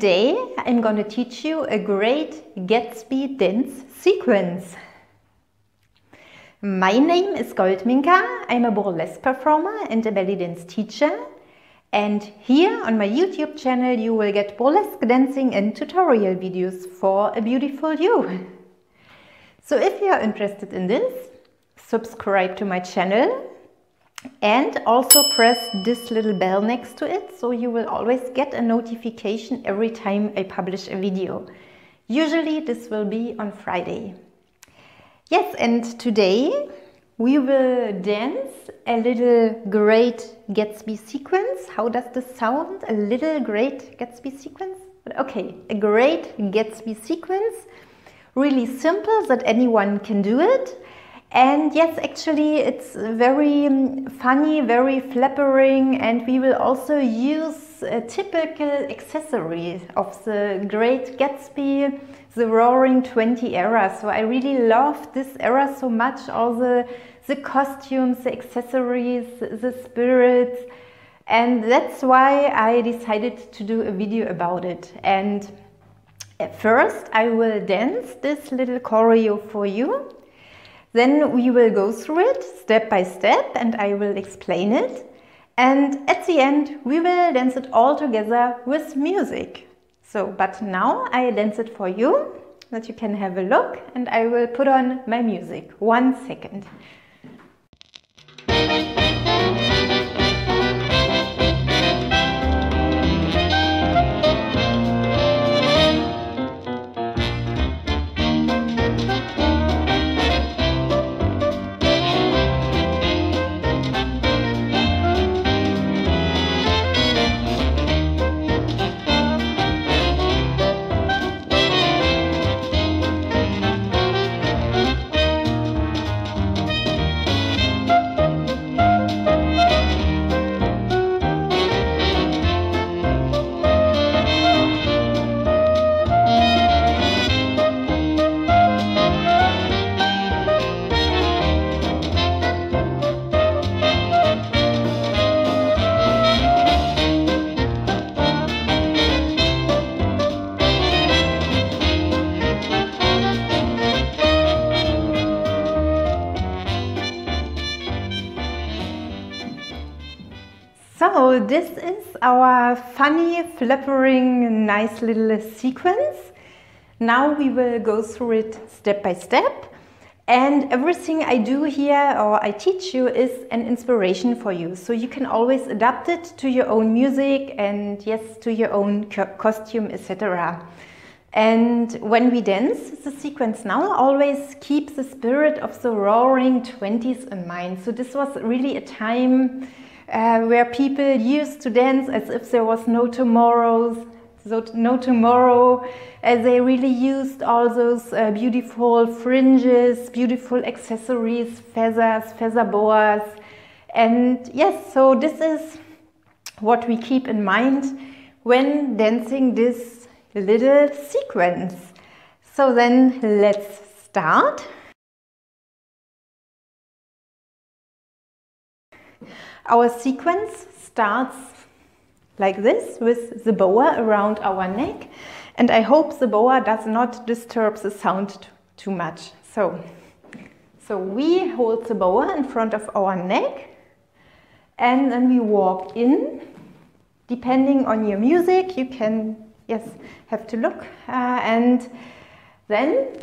Today I'm going to teach you a great Gatsby dance sequence. My name is Goldminka, I'm a burlesque performer and a belly dance teacher and here on my YouTube channel you will get burlesque dancing and tutorial videos for a beautiful you. So if you are interested in this, subscribe to my channel and also press this little bell next to it so you will always get a notification every time I publish a video. Usually this will be on Friday. Yes, and today we will dance a little great Gatsby sequence. How does this sound? A little great Gatsby sequence? Okay, a great Gatsby sequence. Really simple that anyone can do it. And yes, actually it's very um, funny, very flappering and we will also use a typical accessory of the Great Gatsby, the Roaring 20 era. So I really love this era so much, all the, the costumes, the accessories, the spirits. And that's why I decided to do a video about it. And at first I will dance this little choreo for you. Then we will go through it step by step and I will explain it. And at the end, we will dance it all together with music. So, but now I dance it for you, that you can have a look and I will put on my music. One second. So this is our funny, flappering, nice little sequence. Now we will go through it step by step. And everything I do here or I teach you is an inspiration for you. So you can always adapt it to your own music and yes, to your own co costume, etc. And when we dance the sequence now, always keep the spirit of the roaring 20s in mind. So this was really a time uh, where people used to dance as if there was no tomorrows, so no tomorrow. Uh, they really used all those uh, beautiful fringes, beautiful accessories, feathers, feather boas. And yes, so this is what we keep in mind when dancing this little sequence. So then let's start. Our sequence starts like this with the boa around our neck and I hope the boa does not disturb the sound too much. So, so we hold the boa in front of our neck and then we walk in. Depending on your music, you can, yes, have to look. Uh, and then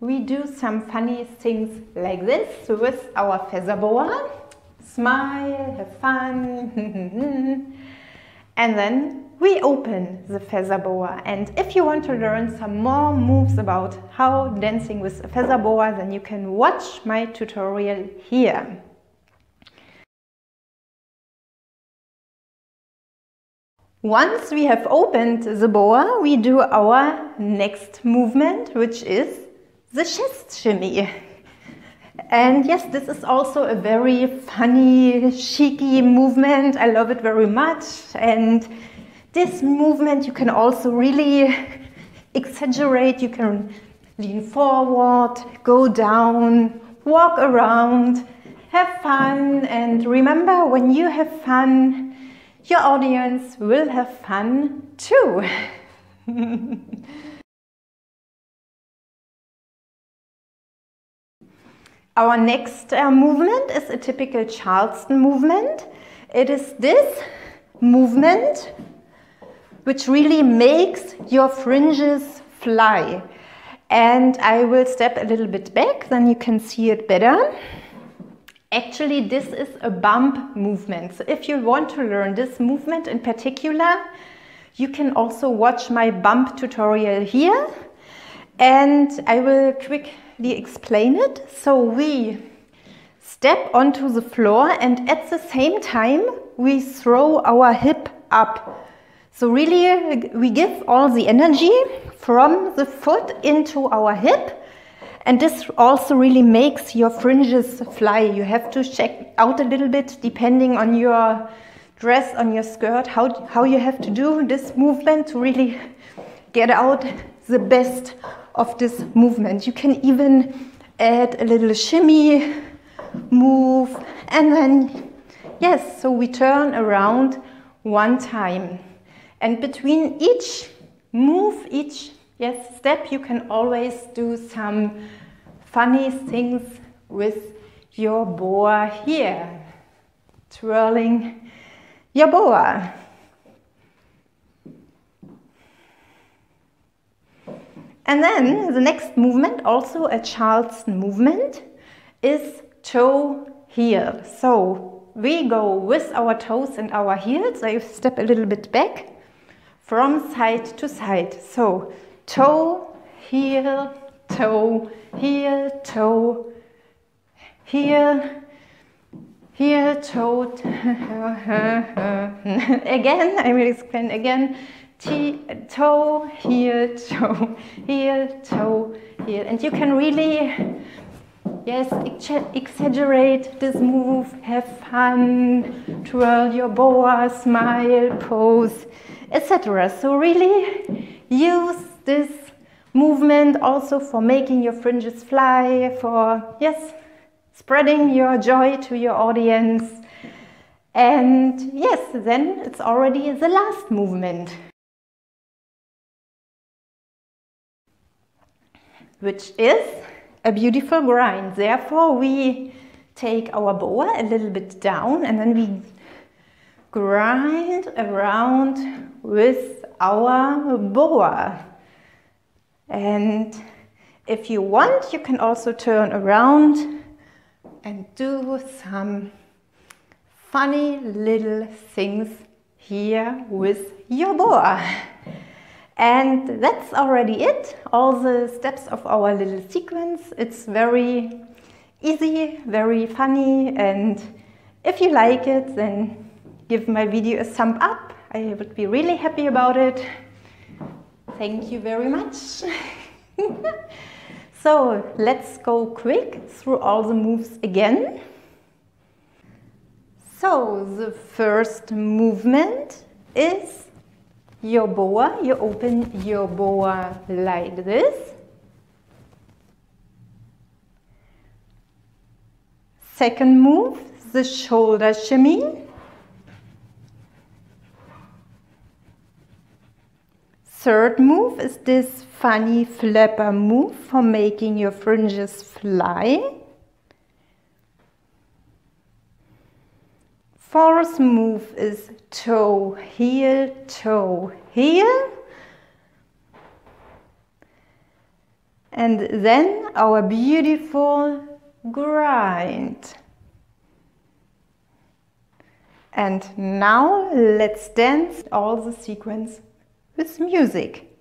we do some funny things like this with our feather boa smile, have fun. and then we open the feather boa. And if you want to learn some more moves about how dancing with a feather boa, then you can watch my tutorial here. Once we have opened the boa, we do our next movement, which is the chest shimmy. And yes, this is also a very funny, cheeky movement. I love it very much. And this movement you can also really exaggerate. You can lean forward, go down, walk around, have fun. And remember, when you have fun, your audience will have fun too. Our next uh, movement is a typical Charleston movement. It is this movement which really makes your fringes fly. And I will step a little bit back, then you can see it better. Actually, this is a bump movement. So if you want to learn this movement in particular, you can also watch my bump tutorial here. And I will quickly explain it. So we step onto the floor and at the same time we throw our hip up. So really we give all the energy from the foot into our hip and this also really makes your fringes fly. You have to check out a little bit depending on your dress, on your skirt, how, how you have to do this movement to really get out the best of this movement. You can even add a little shimmy move and then yes, so we turn around one time. And between each move, each yes step, you can always do some funny things with your boa here. Twirling your boa. And then the next movement, also a Charleston movement, is toe heel. So we go with our toes and our heels. I step a little bit back from side to side. So toe, heel, toe, heel, toe, heel, heel, toe. again, I will explain again. Toe, heel, toe, heel, toe, heel. And you can really yes, exaggerate this move, have fun, twirl your boa, smile, pose, etc. So really use this movement also for making your fringes fly, for, yes, spreading your joy to your audience. And yes, then it's already the last movement. Which is a beautiful grind. Therefore, we take our boa a little bit down and then we grind around with our boa. And if you want, you can also turn around and do some funny little things here with your boa. And that's already it, all the steps of our little sequence. It's very easy, very funny, and if you like it, then give my video a thumb up. I would be really happy about it. Thank you very much. so let's go quick through all the moves again. So the first movement is your boa. You open your boa like this. Second move, the shoulder shimmy. Third move is this funny flapper move for making your fringes fly. Fourth move is toe, heel, toe, heel. And then our beautiful grind. And now let's dance all the sequence with music.